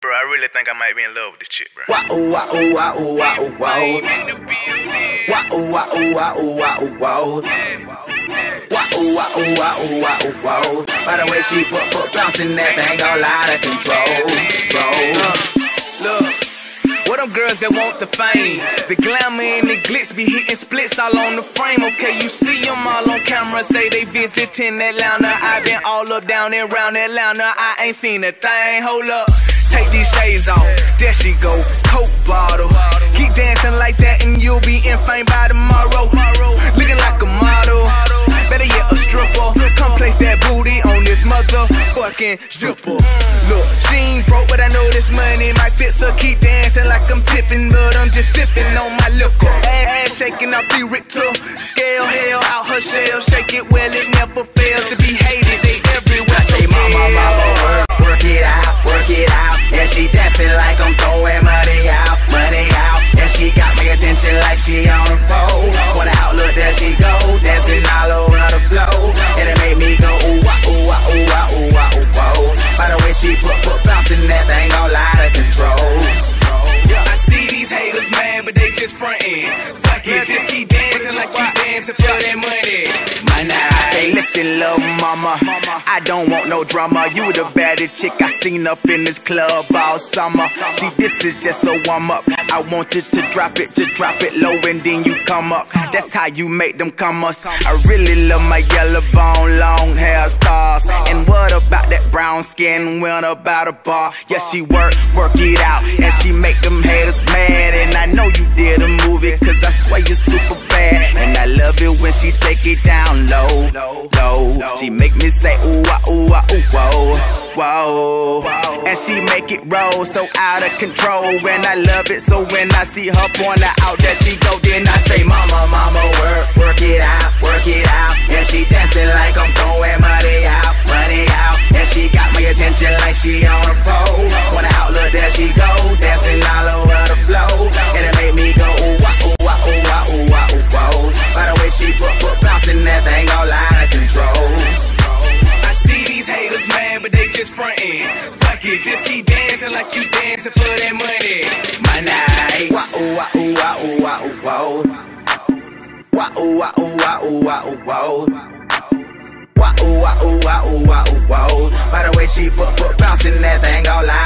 Bro, I really think I might be in love with this chick, bro. Wah ooh wah ooh wah ooh wah ooh wah ooh. Wah ooh wah ooh wah ooh wah ooh wah. Wah ooh wah ooh wah ooh wah ooh wah. By the way she put put bouncing that thing all out of control. Look, what them girls that want the fame? The glamour and the glitz be hitting splits all on the frame. Okay, you see them all on camera, say they visiting Atlanta. i been all up, down, and round Atlanta. I ain't seen a thing. Hold up. Take these shades off, there she go, coke bottle. Keep dancing like that and you'll be in fame by tomorrow. Motherfucking zipper. Look, she ain't broke, but I know this money might fit, so keep dancing like I'm tipping, but I'm just sipping on my liquor. Ass shaking off the Richter scale, hell out her shell, shake it well, it never fails to be hated. They everywhere. I say, mama, mama, work, work it out, work it out. Yeah, she dancing like I'm throwing she put, put bouncing that thing all out of control. Yeah, I see these haters mad, but they just frontin'. Fuck it, just keep dancing like you dancing for that money. Little mama, I don't want no drama. You the baddest chick I seen up in this club all summer. See, this is just a warm up. I wanted to drop it, to drop it low, and then you come up. That's how you make them comers. I really love my yellow bone, long hair stars. And what about that brown skin? What about a bar? Yeah, she work, work it out, and she make them haters mad. And I know you did She make me say ooh ah ooh ah ooh whoa, whoa. And she make it roll so out of control. When I love it, so when I see her point out that she go, then I say, Mama, Mama, work, work it out, work it out. And she dancing like I'm throwing money out, money out. And she got my attention like she on a pole. When I out, look, there she go, dancing all over the floor. And it made me go, just keep dancing like you dancing for that money. My night. Ooh wah ooh wah ooh wah. Wah ooh wah ooh wah ooh wah ooh wah. By the way, she put put bouncing that thing all of